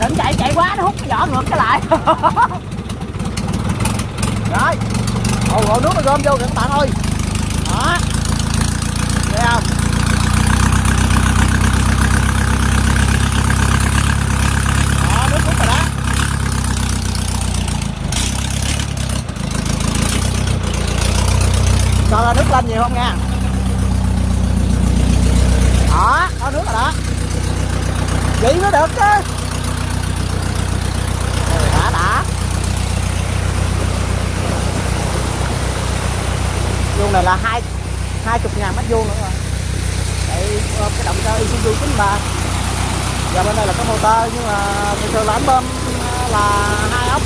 Đừng chạy chạy quá, nó hút cái vỏ ngược cái lại. [laughs] Rồi. Ồ ồ, nước nó gom vô kìa, các bạn ơi đó thấy không đó nước hút rồi đó nước lên nhiều không nha? Đó có nước rồi đó. Vậy mới được chứ. Ừ, đã đã. Vuông này là hai hai chục ngàn mét vuông nữa rồi. Đấy, ờ, cái động cơ Isuzu 93 và bên đây là có motor nhưng mà thực sự là anh bơm ờ, là hai ốc.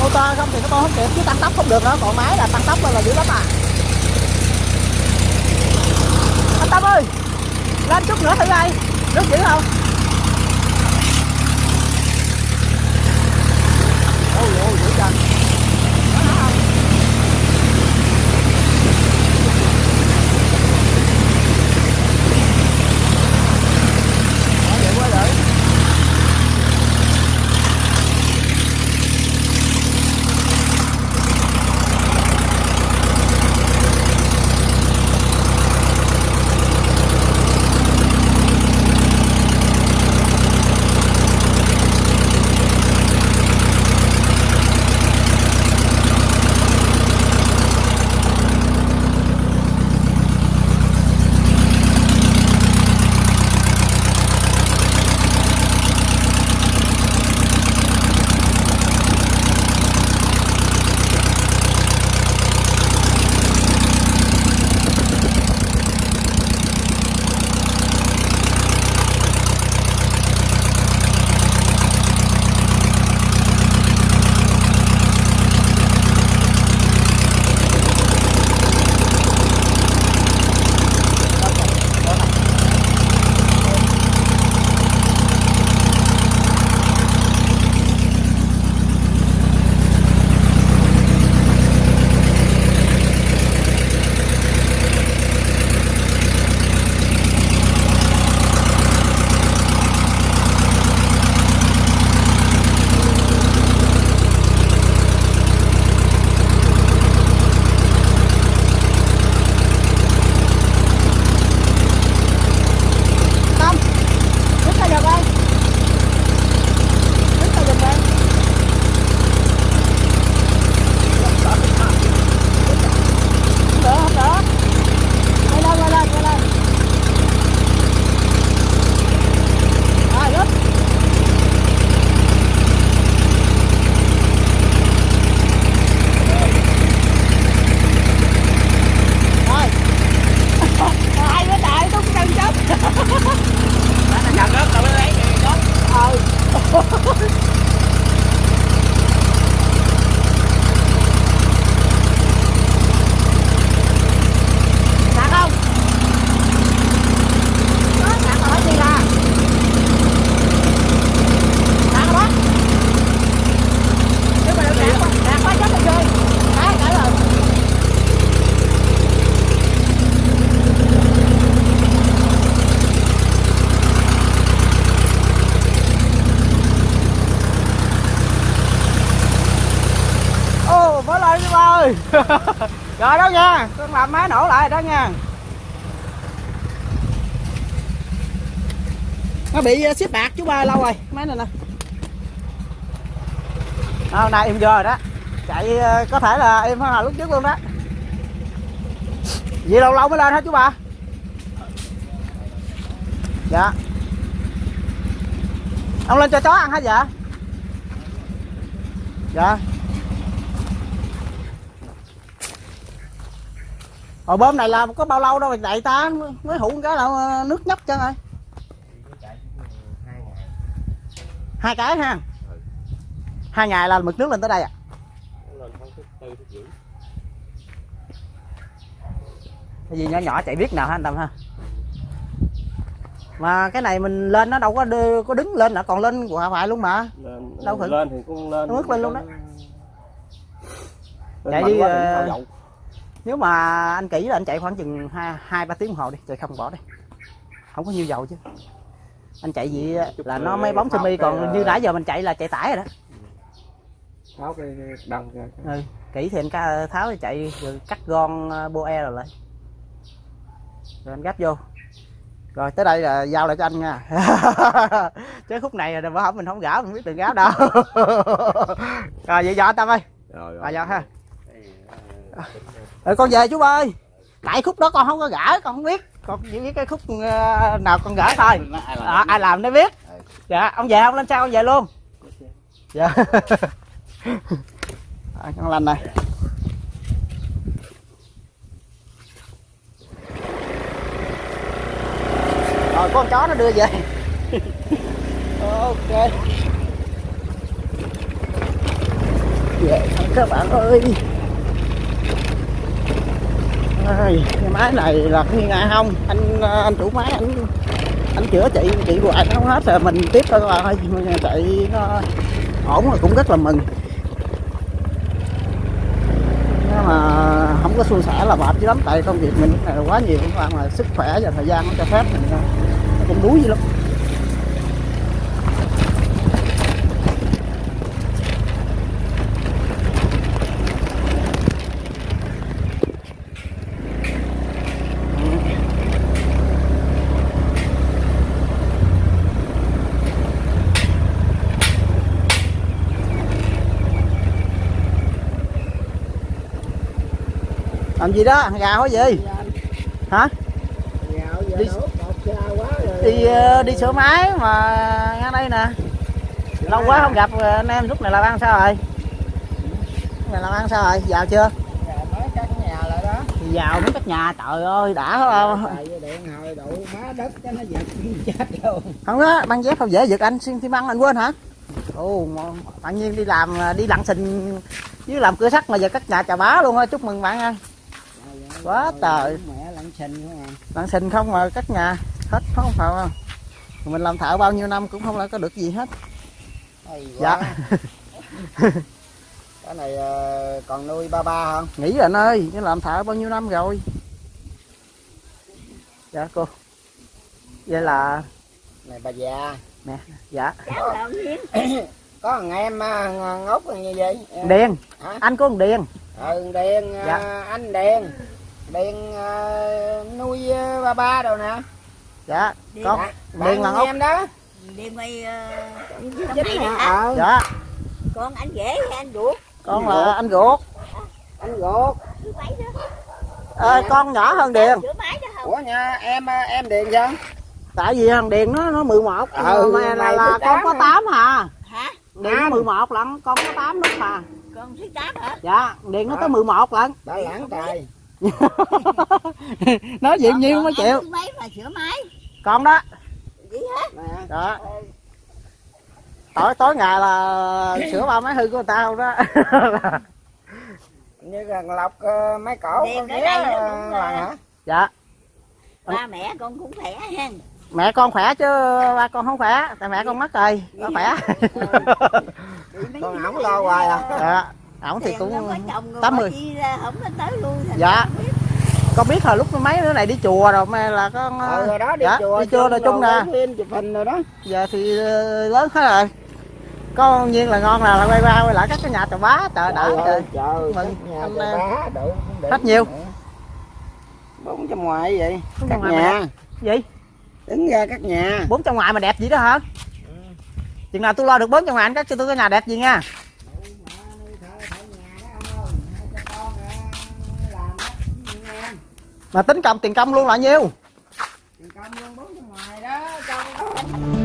Motor không thì nó bơm không kịp chứ tăng tốc không được nữa. Còn máy là tăng tốc là dữ lắm à anh Tâm ơi! Lên chút nữa thử coi nước dữ không? Ôi ôi dữ trời Nó bị ờ, xếp bạc chú ba lâu rồi, máy này nè à, nay em vô rồi đó Chạy ờ, có thể là em hơn lúc trước luôn đó Vậy lâu lâu mới lên hả chú ba? Dạ Ông lên cho chó ăn hả dạ? Dạ Hồi bơm này là có bao lâu đâu mà chạy ta mới hụ cái là ờ, nước nhấp chân rồi. Hai cái ha. Hai ngày là mực nước lên tới đây à. Cái gì nhỏ nhỏ chạy biết nào ha anh Tâm ha. Mà cái này mình lên nó đâu có đưa, có đứng lên nữa còn lên của phải luôn mà. Lên Đâu phải- lên thì cũng lên. Nó bước lên luôn đó. Chạy đi, ờ. Nếu mà anh kỹ là anh chạy khoảng chừng 2 2 3 tiếng đồng hồ đi, trời không bỏ đi. Không có nhiều dầu chứ. Anh chạy gì là nó mấy bóng semi còn như nãy giờ mình chạy là chạy tải rồi đó. tháo cái đăng ra. Ừ. kỹ thì anh ca tháo thì chạy rồi cắt gòn ờ, boe rồi lại. Rồi anh gắp vô. Rồi tới đây là giao lại cho anh nha. [laughs] Chứ khúc này là bữa hổm mình không gõ mình biết từng gáo đâu. [laughs] Rồi vậy giờ tâm ơi. Rồi rồi. Giờ ha. Rồi con về chú ơi. Tại khúc đó con không có gõ con không biết con chỉ biết cái khúc ờ, nào con gõ thôi. À, ai làm nó biết. Dạ ông về không? Lên sao ông về luôn. Dạ. À, con lành này? Rồi con chó nó đưa về. [laughs] Ok. Về thôi các bạn ơi Ôi, cái máy này là khi ngại à, không anh à, anh chủ máy anh anh chữa chị chị hoài nó không hết rồi mình tiếp thôi à, các chạy nó ổn rồi cũng rất là mừng. Nhưng mà không có suôn sẻ là mệt chứ lắm tại công việc mình này là quá nhiều các bạn là sức khỏe và thời gian nó cho phép mình cũng đuối dữ lắm. Làm gì đó gà hối gì? Hả? Đi, đi ờ, đi sửa máy mà ngang đây nè. Lâu quá không gặp rồi, anh em lúc này làm ăn sao rồi? Lúc này làm ăn sao rồi? Giàu chưa? Mới cắt nhà lại đó. Giàu mới cất nhà trời ơi đã [laughs] không không đó băng dép không dễ giật anh xuyên xi măng anh quên hả? Ồ tự nhiên đi làm đi lặn xình với làm cửa sắt mà giờ cất nhà chà bá luôn á chúc mừng bạn nha quá trời. Mẹ lặn xình không à? Không mà cất nhà hết không phải không mình làm thợ bao nhiêu năm cũng không là có được gì hết. Dạ quá. [laughs] cái này ờ, còn nuôi ba ba không nghỉ rồi anh ơi chứ làm thợ bao nhiêu năm rồi? Dạ cô. Vậy là này bà già. Nè dạ. [coughs] Có thằng em à, ngốc như vậy. Điền hả? Anh có một điền ừ điền à, Dạ. anh điền điền à, nuôi à, ba ba đâu nè. Dạ con điền là bạn ngốc em đó. Đi quay uh, chính hả? Ờ. Dạ. Con anh rể hay anh ruột? Con là anh ruột. Anh ruột. Ờ, con nhỏ hơn điền. Ủa nha em à, em điền sao tại vì thằng điền nó nó 11 Ừ, mà là, mày là biết con tám có hả? 8 à hả? Điền nó 11 lận con có 8 lúc mà. Con thứ tám hả? Dạ điền nó tới 11 lận. Đã lãng tài [laughs] nói gì nhiêu mới chịu. thứ mấy mà sửa máy. Con đó. Gì hả? Nè đó. Tối tối ngày là sửa ba máy hư của người ta không đó. [laughs] Như gần lọc ờ, mấy cổ con cũng, là ờ, hả? Dạ. ba mẹ con cũng khỏe hen mẹ con khỏe chứ ba con không khỏe tại mẹ con mất rồi nó khỏe. [laughs] con ổng lo hoài à. dạ ổng thì cũng nó có chồng rồi 80. mà chi ra không tới luôn Dạ. con biết hồi lúc mấy đứa này đi chùa rồi mà là con ờ rồi đó đi dạ, chùa đi chùa là chung nè. chụp hình rồi đó. Giờ thì ờ, lớn hết rồi. Có nhiên là ngon là, là quay qua quay lại các cái nhà chà bá trời đã trời. trời Mừng. nhà Hôm nay- bá đủ cũng được Hết nhiêu? bốn trăm ngoài vậy? Bốn trăm ngoài nhà. gì? Đứng ra cắt nhà. Bốn trong ngoài mà đẹp gì đó hả? Chừng nào tôi lo được bốn trong ngoài anh cắt cho tôi cái nhà đẹp gì nha mà tính cầm tiền công luôn là nhiêu Tiền công luôn bốn ngoài đó, công đó.